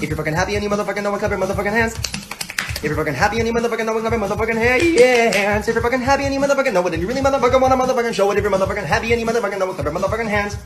If you're fucking happy and you motherfucking know it, clap your motherfucking hands. If you're fucking happy and you motherfucking know it, clap your motherfucking hands. If you're fucking happy and you motherfucking know it, and you really motherfucking wanna motherfucking show it. If you're motherfucking happy and you motherfucking know it, clap your motherfucking hands.